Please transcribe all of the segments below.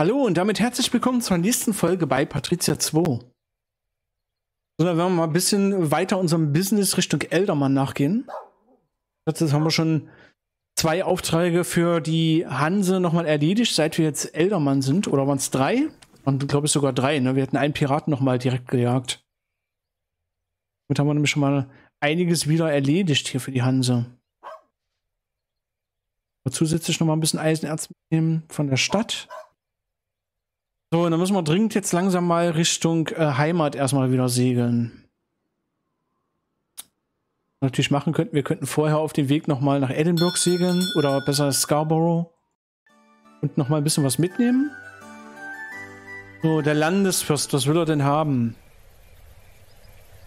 Hallo und damit herzlich willkommen zur nächsten Folge bei Patricia 2. So, dann werden wir mal ein bisschen weiter unserem Business Richtung Eldermann nachgehen. Jetzt haben wir schon zwei Aufträge für die Hanse nochmal erledigt, seit wir jetzt Eldermann sind. Oder waren es drei? Und glaube ich sogar drei. Ne? Wir hatten einen Piraten nochmal direkt gejagt. Damit haben wir nämlich schon mal einiges wieder erledigt hier für die Hanse. Und zusätzlich nochmal ein bisschen Eisenerz mitnehmen von der Stadt. So, dann müssen wir dringend jetzt langsam mal Richtung äh, Heimat erstmal wieder segeln. Natürlich machen könnten, wir könnten vorher auf dem Weg nochmal nach Edinburgh segeln oder besser Scarborough und nochmal ein bisschen was mitnehmen. So, der Landesfürst, was will er denn haben?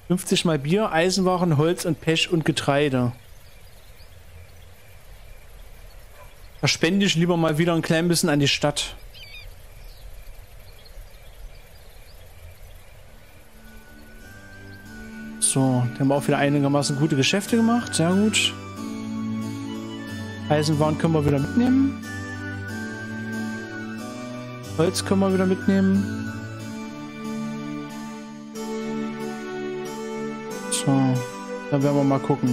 50 mal Bier, Eisenwaren, Holz und Pech und Getreide. Da spende ich lieber mal wieder ein klein bisschen an die Stadt. So, die haben auch wieder einigermaßen gute Geschäfte gemacht. Sehr gut. Eisenwaren können wir wieder mitnehmen. Holz können wir wieder mitnehmen. So, dann werden wir mal gucken.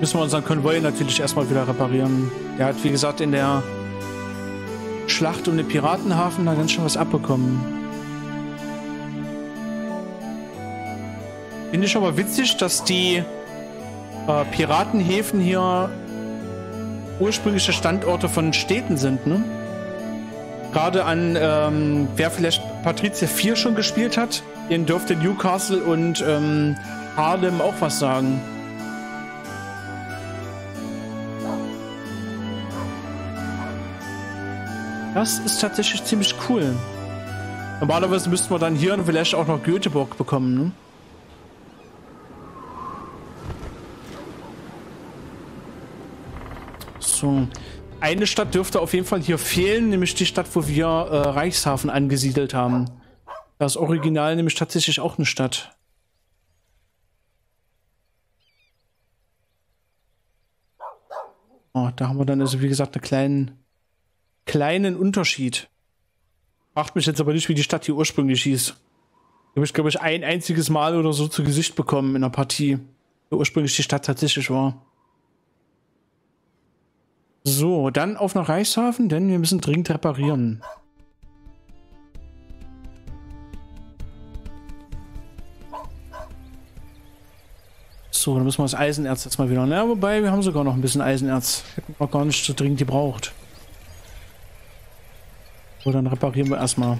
Müssen wir unseren Konvoi natürlich erstmal wieder reparieren. Der hat, wie gesagt, in der Schlacht um den Piratenhafen da ganz schön was abbekommen. Finde ich aber witzig, dass die äh, Piratenhäfen hier ursprüngliche Standorte von Städten sind, ne? Gerade an, ähm, wer vielleicht Patricia 4 schon gespielt hat, den dürfte Newcastle und ähm, Harlem auch was sagen. Das ist tatsächlich ziemlich cool. Normalerweise müssten wir dann hier vielleicht auch noch Göteborg bekommen, ne? So. Eine Stadt dürfte auf jeden Fall hier fehlen, nämlich die Stadt, wo wir äh, Reichshafen angesiedelt haben. Das Original nämlich tatsächlich auch eine Stadt. Oh, da haben wir dann also wie gesagt einen kleinen, kleinen Unterschied. Macht mich jetzt aber nicht, wie die Stadt hier ursprünglich hieß. Die habe ich, glaube ich, ein einziges Mal oder so zu Gesicht bekommen in einer Partie, wie ursprünglich die Stadt tatsächlich war. So, dann auf nach Reichshafen, denn wir müssen dringend reparieren. So, dann müssen wir das Eisenerz jetzt mal wieder. Na, wobei, wir haben sogar noch ein bisschen Eisenerz. Hätten wir gar nicht so dringend gebraucht. So, dann reparieren wir erstmal.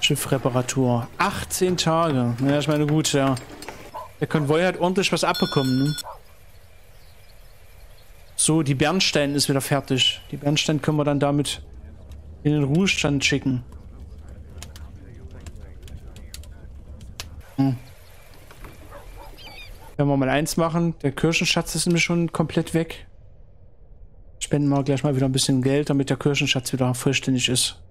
Schiffreparatur. 18 Tage. Naja, ich meine, gut, ja. Der Konvoi hat ordentlich was abbekommen, ne? So, die Bernstein ist wieder fertig. Die Bernstein können wir dann damit in den Ruhestand schicken. Hm. Wenn wir mal eins machen, der Kirchenschatz ist nämlich schon komplett weg. Spenden wir gleich mal wieder ein bisschen Geld, damit der Kirchenschatz wieder vollständig ist.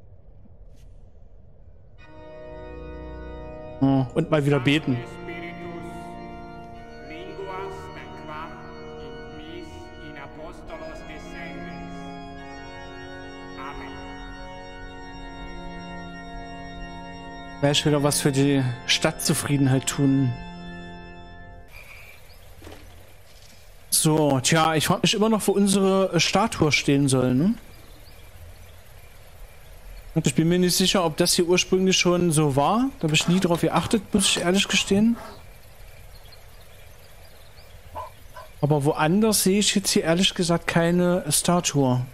Oh, und mal wieder beten. Werde ich wieder was für die Stadtzufriedenheit tun. So, tja, ich frage mich immer noch, wo unsere Statue stehen soll, ne? Und ich bin mir nicht sicher, ob das hier ursprünglich schon so war. Da habe ich nie drauf geachtet, muss ich ehrlich gestehen. Aber woanders sehe ich jetzt hier ehrlich gesagt keine Statue.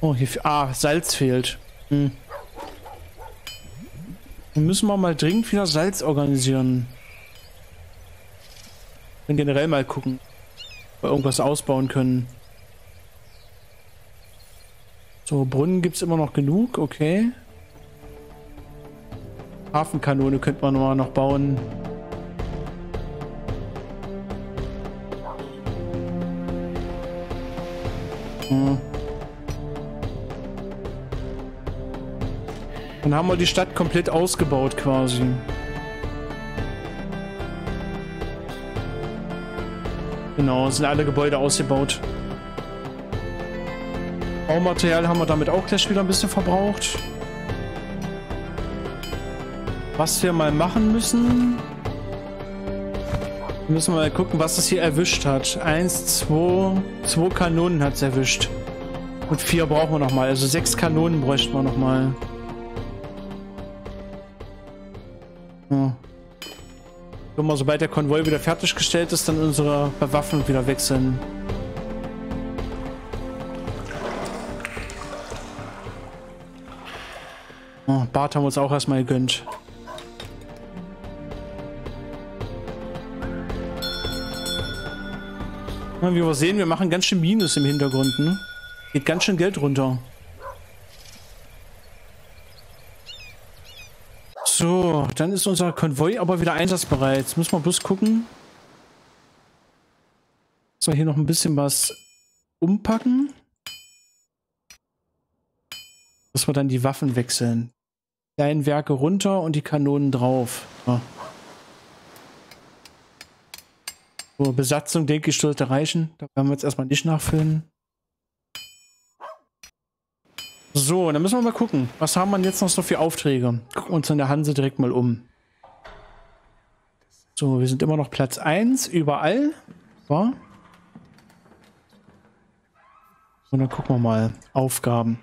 Oh, hier... Ah, Salz fehlt. Hm. Müssen wir mal dringend wieder Salz organisieren. Und generell mal gucken, ob wir irgendwas ausbauen können. So, Brunnen gibt es immer noch genug, okay. Hafenkanone könnte man mal noch bauen. Hm. Dann haben wir die Stadt komplett ausgebaut quasi. Genau, sind alle Gebäude ausgebaut. Baumaterial haben wir damit auch gleich wieder ein bisschen verbraucht. Was wir mal machen müssen... Müssen wir mal gucken, was es hier erwischt hat. Eins, zwei, zwei Kanonen hat es erwischt. Und vier brauchen wir nochmal. Also sechs Kanonen bräuchten wir nochmal. Ja. Können wir, sobald der Konvoi wieder fertiggestellt ist, dann unsere Bewaffnung wieder wechseln. Oh, Bart haben wir uns auch erstmal gegönnt. Wie wir sehen, wir machen ganz schön Minus im Hintergrund, ne? Geht ganz schön Geld runter. So, dann ist unser Konvoi aber wieder einsatzbereit. Jetzt müssen wir bloß gucken. So, hier noch ein bisschen was umpacken. Dass wir dann die Waffen wechseln. Kleinen Werke runter und die Kanonen drauf. Ja. So, Besatzung, denke ich, sollte reichen. Da werden wir jetzt erstmal nicht nachfüllen. So, dann müssen wir mal gucken. Was haben wir jetzt noch so für Aufträge? Gucken wir uns in der Hanse direkt mal um. So, wir sind immer noch Platz 1 überall. So. Und dann gucken wir mal. Aufgaben.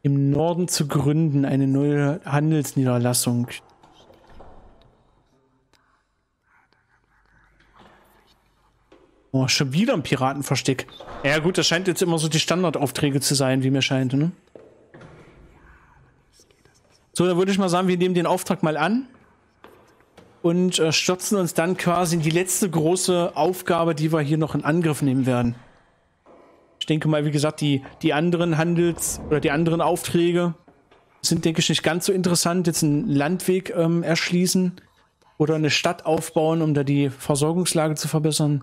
Im Norden zu gründen eine neue Handelsniederlassung. Oh, schon wieder ein Piratenversteck. Ja gut, das scheint jetzt immer so die Standardaufträge zu sein, wie mir scheint, ne? So, dann würde ich mal sagen, wir nehmen den Auftrag mal an und äh, stürzen uns dann quasi in die letzte große Aufgabe, die wir hier noch in Angriff nehmen werden. Ich denke mal, wie gesagt, die, die anderen Handels- oder die anderen Aufträge sind, denke ich, nicht ganz so interessant. Jetzt einen Landweg ähm, erschließen oder eine Stadt aufbauen, um da die Versorgungslage zu verbessern.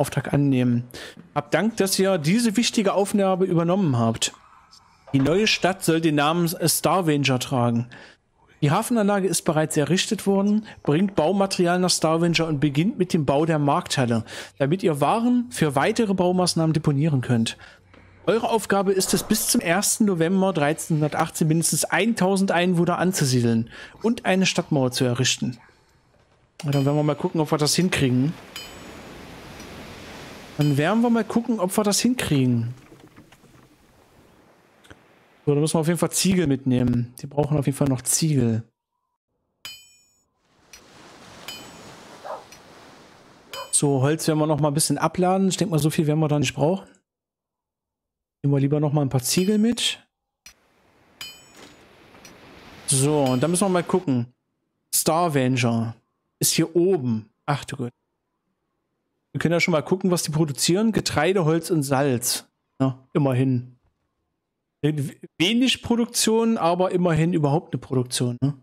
Auftrag annehmen. Hab Dank, dass ihr diese wichtige Aufgabe übernommen habt. Die neue Stadt soll den Namen Starvanger tragen. Die Hafenanlage ist bereits errichtet worden, bringt Baumaterial nach Starvanger und beginnt mit dem Bau der Markthalle, damit ihr Waren für weitere Baumaßnahmen deponieren könnt. Eure Aufgabe ist es, bis zum 1. November 1318 mindestens 1000 Einwohner anzusiedeln und eine Stadtmauer zu errichten. dann werden wir mal gucken, ob wir das hinkriegen. Dann werden wir mal gucken, ob wir das hinkriegen. So, da müssen wir auf jeden Fall Ziegel mitnehmen. Die brauchen auf jeden Fall noch Ziegel. So, Holz werden wir noch mal ein bisschen abladen. Ich denke mal, so viel werden wir da nicht brauchen. Nehmen wir lieber noch mal ein paar Ziegel mit. So, und dann müssen wir mal gucken. Starvanger ist hier oben. Ach du Gott. Wir können ja schon mal gucken, was die produzieren. Getreide, Holz und Salz. Ja, immerhin. Wenig Produktion, aber immerhin überhaupt eine Produktion. Ne?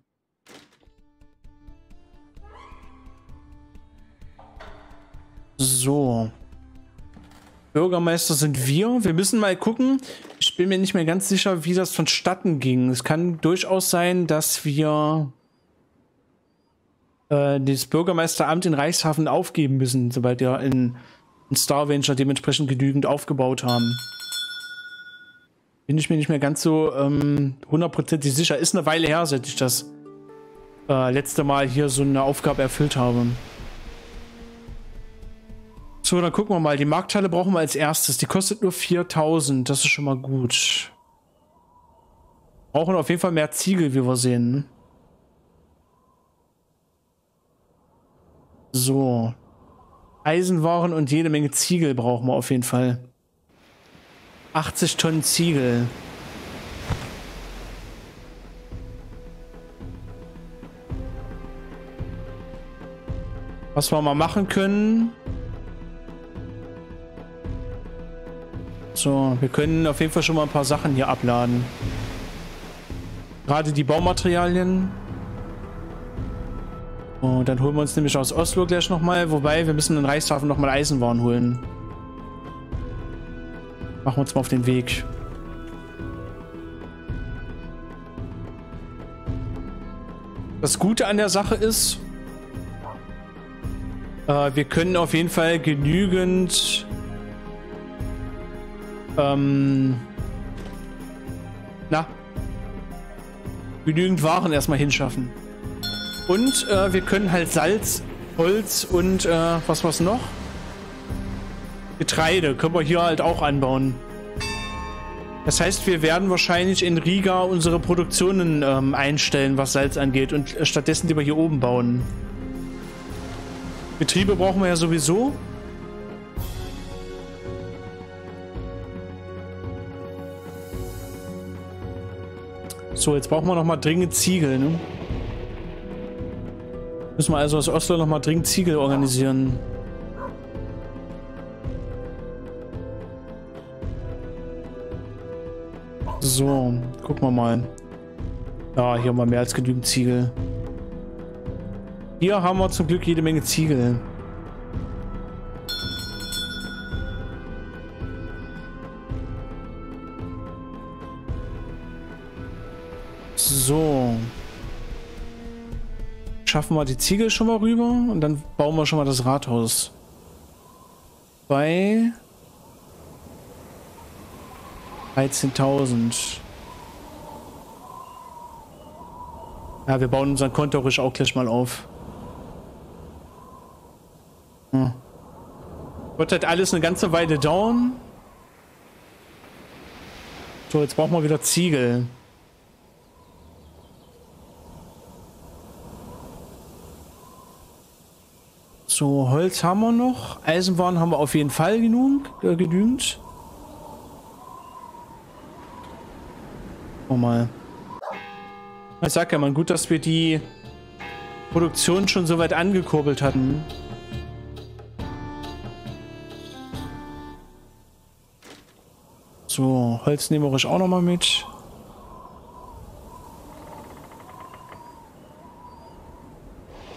So. Bürgermeister sind wir. Wir müssen mal gucken. Ich bin mir nicht mehr ganz sicher, wie das vonstatten ging. Es kann durchaus sein, dass wir äh, das Bürgermeisteramt in Reichshafen aufgeben müssen, sobald wir in, in Starvanger dementsprechend genügend aufgebaut haben. Bin ich mir nicht mehr ganz so ähm, hundertprozentig ähm, sicher. Ist eine Weile her, seit ich das äh, letzte Mal hier so eine Aufgabe erfüllt habe. So, dann gucken wir mal. Die Markthalle brauchen wir als erstes. Die kostet nur 4000. Das ist schon mal gut. Brauchen auf jeden Fall mehr Ziegel, wie wir sehen. So. Eisenwaren und jede Menge Ziegel brauchen wir auf jeden Fall. 80 Tonnen Ziegel. Was wir mal machen können. So, wir können auf jeden Fall schon mal ein paar Sachen hier abladen. Gerade die Baumaterialien. Und dann holen wir uns nämlich aus Oslo gleich nochmal. Wobei, wir müssen in Reichshafen nochmal Eisenwaren holen. Machen wir uns mal auf den Weg. Das Gute an der Sache ist, äh, wir können auf jeden Fall genügend ähm, na, genügend Waren erstmal hinschaffen. Und äh, wir können halt Salz, Holz und äh, was was noch? Getreide können wir hier halt auch anbauen. Das heißt, wir werden wahrscheinlich in Riga unsere Produktionen ähm, einstellen, was Salz angeht und stattdessen die wir hier oben bauen. Betriebe brauchen wir ja sowieso. So, jetzt brauchen wir noch mal dringend Ziegel, ne? Müssen wir also aus Oslo noch mal dringend Ziegel organisieren. So, gucken wir mal. Ja, hier haben wir mehr als genügend Ziegel. Hier haben wir zum Glück jede Menge Ziegel. So. Schaffen wir die Ziegel schon mal rüber und dann bauen wir schon mal das Rathaus. Bei 13.000. Ja, wir bauen unseren Kontorisch auch gleich mal auf. Hm. Wird halt alles eine ganze Weile dauern. So, jetzt brauchen wir wieder Ziegel. So, Holz haben wir noch. Eisenwaren haben wir auf jeden Fall genug, äh, genügend. Mal. Ich sag ja, man, gut, dass wir die Produktion schon so weit angekurbelt hatten. So, Holz nehmen wir auch nochmal mit.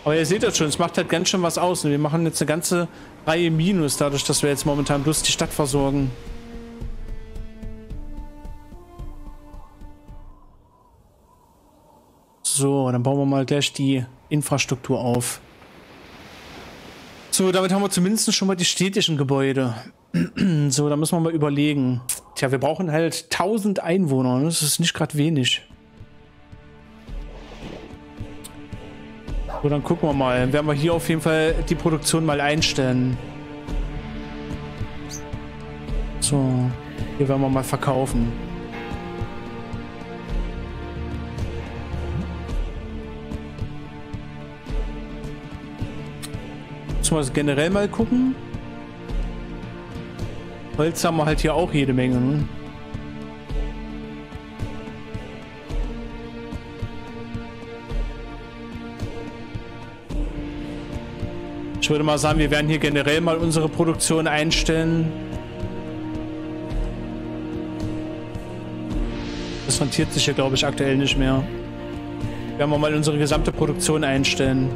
Aber ihr seht das schon, es macht halt ganz schön was aus. Wir machen jetzt eine ganze Reihe Minus, dadurch, dass wir jetzt momentan bloß die Stadt versorgen. So, dann bauen wir mal gleich die Infrastruktur auf. So, damit haben wir zumindest schon mal die städtischen Gebäude. so, da müssen wir mal überlegen. Tja, wir brauchen halt 1000 Einwohner. Das ist nicht gerade wenig. So, dann gucken wir mal. Dann werden wir hier auf jeden Fall die Produktion mal einstellen. So, hier werden wir mal verkaufen. müssen wir generell mal gucken. Holz haben wir halt hier auch jede Menge. Ne? Ich würde mal sagen, wir werden hier generell mal unsere Produktion einstellen. Das rentiert sich hier, glaube ich, aktuell nicht mehr. Werden wir mal unsere gesamte Produktion einstellen.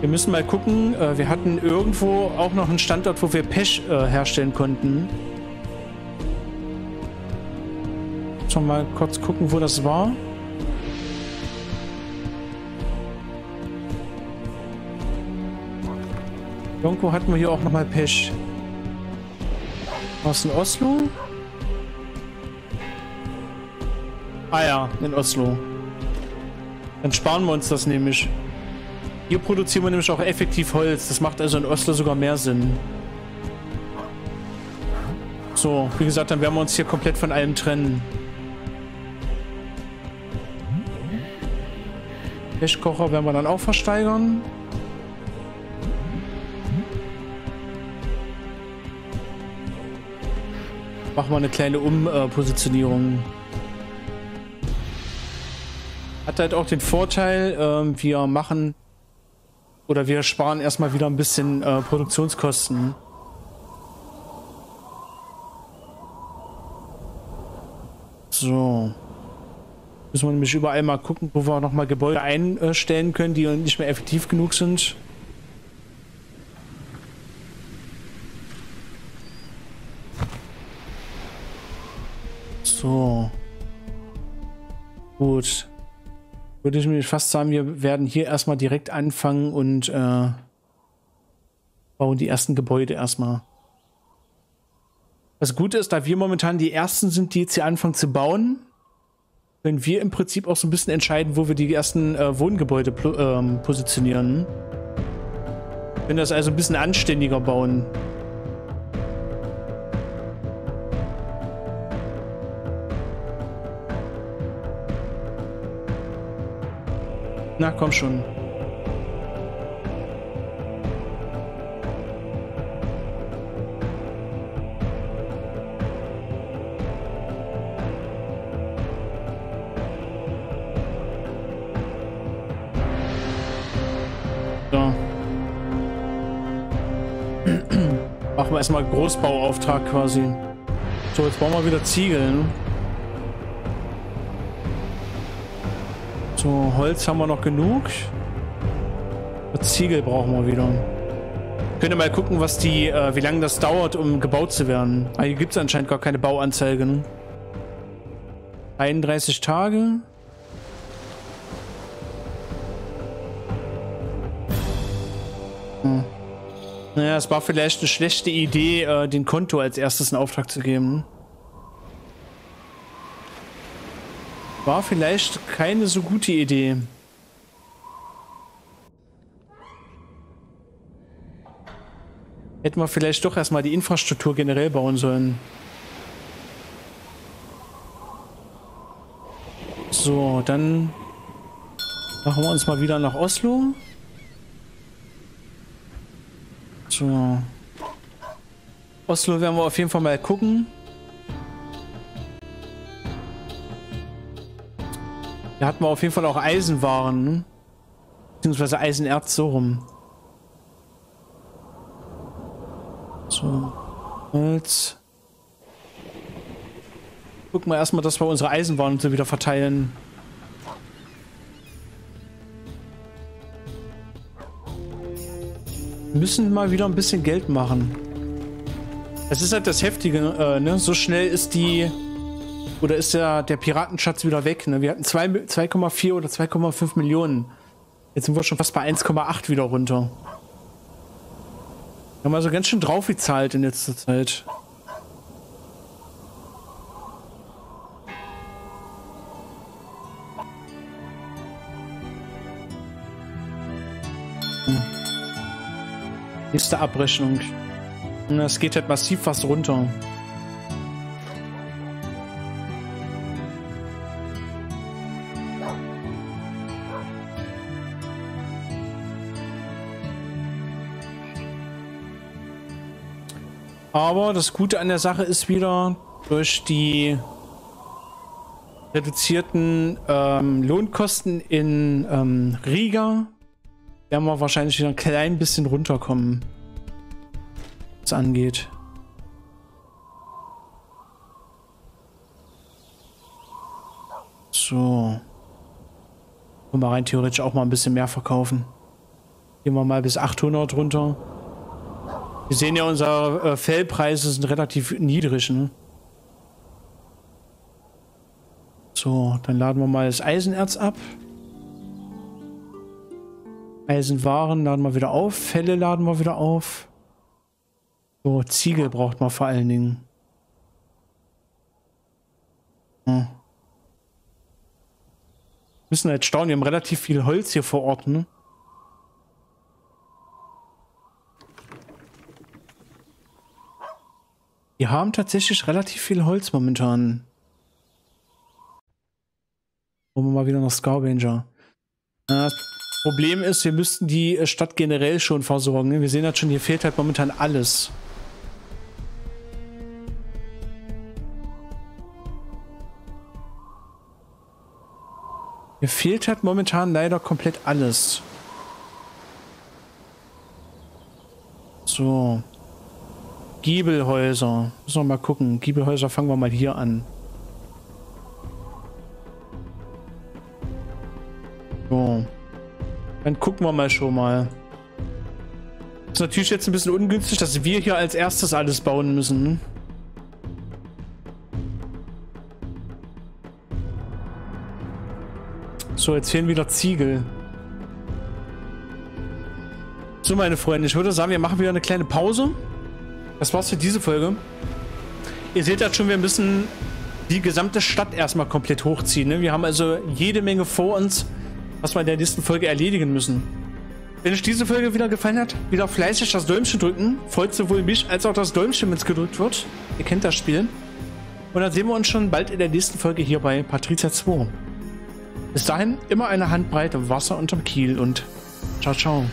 Wir müssen mal gucken. Äh, wir hatten irgendwo auch noch einen Standort, wo wir Pech äh, herstellen konnten. Schon mal kurz gucken, wo das war. Irgendwo hatten wir hier auch noch mal Pech. Was in Oslo? Ah ja, in Oslo. Dann sparen wir uns das nämlich. Hier produzieren wir nämlich auch effektiv Holz. Das macht also in Oslo sogar mehr Sinn. So, wie gesagt, dann werden wir uns hier komplett von allem trennen. Pechkocher werden wir dann auch versteigern. Machen wir eine kleine Umpositionierung. Hat halt auch den Vorteil, äh, wir machen oder wir sparen erstmal wieder ein bisschen äh, Produktionskosten. So. Müssen wir nämlich überall mal gucken, wo wir nochmal Gebäude einstellen können, die nicht mehr effektiv genug sind. So. Gut würde ich mir fast sagen, wir werden hier erstmal direkt anfangen und äh, bauen die ersten Gebäude erstmal. Das Gute ist, da wir momentan die Ersten sind, die jetzt hier anfangen zu bauen, können wir im Prinzip auch so ein bisschen entscheiden, wo wir die ersten äh, Wohngebäude ähm, positionieren. Können das also ein bisschen anständiger bauen. Na, komm schon. Machen wir erstmal Großbauauftrag quasi. So, jetzt bauen wir wieder Ziegeln. So, Holz haben wir noch genug. Ziegel brauchen wir wieder. Könnt ihr mal gucken, was die, äh, wie lange das dauert, um gebaut zu werden. Ah, hier gibt es anscheinend gar keine Bauanzeige. Ne? 31 Tage. Hm. Naja, es war vielleicht eine schlechte Idee, äh, den Konto als erstes in Auftrag zu geben. War vielleicht keine so gute Idee. Hätten wir vielleicht doch erstmal die Infrastruktur generell bauen sollen. So, dann machen wir uns mal wieder nach Oslo. So. Oslo werden wir auf jeden Fall mal gucken. Da hatten wir auf jeden Fall auch Eisenwaren. Ne? Beziehungsweise Eisenerz so rum. So. Holz. Gucken wir erstmal, dass wir unsere Eisenwaren so wieder verteilen. müssen mal wieder ein bisschen Geld machen. Es ist halt das Heftige, äh, ne? So schnell ist die oder ist der, der Piratenschatz wieder weg? Ne? Wir hatten 2,4 oder 2,5 Millionen. Jetzt sind wir schon fast bei 1,8 wieder runter. Wir haben also ganz schön drauf gezahlt in letzter Zeit. Nächste Abrechnung. Es geht halt massiv was runter. Aber das Gute an der Sache ist wieder, durch die reduzierten ähm, Lohnkosten in ähm, Riga werden wir wahrscheinlich wieder ein klein bisschen runterkommen, was angeht. So. Können wir rein theoretisch auch mal ein bisschen mehr verkaufen. Gehen wir mal bis 800 runter. Wir sehen ja, unsere äh, Fellpreise sind relativ niedrig, ne? So, dann laden wir mal das Eisenerz ab. Eisenwaren laden wir wieder auf. Felle laden wir wieder auf. So, Ziegel braucht man vor allen Dingen. Hm. Müssen jetzt staunen, wir haben relativ viel Holz hier vor Ort, ne? Wir haben tatsächlich relativ viel Holz momentan. Wollen wir mal wieder nach Scarvenger. Das Problem ist, wir müssten die äh, Stadt generell schon versorgen. Ne? Wir sehen halt schon, hier fehlt halt momentan alles. Mir fehlt halt momentan leider komplett alles. So. Giebelhäuser. Müssen wir mal gucken. Giebelhäuser fangen wir mal hier an. So. Dann gucken wir mal schon mal. Ist natürlich jetzt ein bisschen ungünstig, dass wir hier als erstes alles bauen müssen. So, jetzt fehlen wieder Ziegel. So, meine Freunde, ich würde sagen, wir machen wieder eine kleine Pause. Das war's für diese Folge. ihr seht das schon, wir müssen die gesamte Stadt erstmal komplett hochziehen. Ne? Wir haben also jede Menge vor uns, was wir in der nächsten Folge erledigen müssen. Wenn euch diese Folge wieder gefallen hat, wieder fleißig das Däumchen drücken. Freut sowohl mich als auch das Däumchen, wenn es gedrückt wird. Ihr kennt das Spiel. Und dann sehen wir uns schon bald in der nächsten Folge hier bei Patricia 2. Bis dahin immer eine Handbreite Wasser unterm Kiel und ciao, ciao.